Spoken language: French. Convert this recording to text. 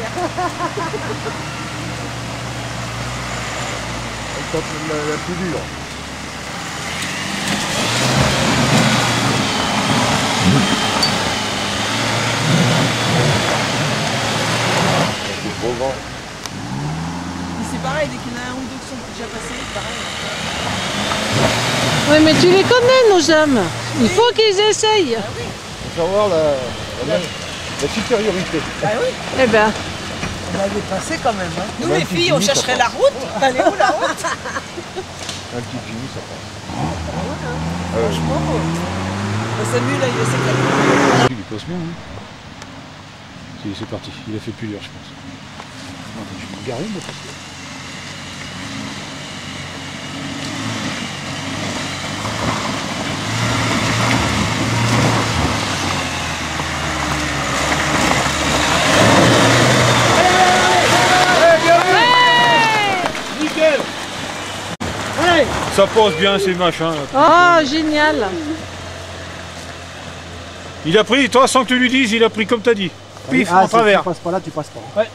faire. Elle tente la, la plus dure. C'est trop grand. Mais c'est pareil, dès qu'il y en a un ou deux qui sont déjà passés, pareil. Oui, mais tu les connais, nos hommes. Il faut qu'ils essayent. Faut savoir la, la, la supériorité. Bah oui. Eh ben, On va les passer quand même. Hein. Nous Bah, les filles, on chercherait la route. Elle est où la route Un petit Jimmy, ça passe. Franchement, euh, Samuel, là, il essaie de Il passe bien. Hein. C'est- C'est parti, il a fait plusieurs, je pense. Je vais me garer, moi, parce que... Ça pose bien ces machins. oh, génial. Il a pris, toi sans que tu lui dises, il a pris comme t'as dit. Pif, ah, en si travers. tu passes pas là, tu passes pas. Ouais.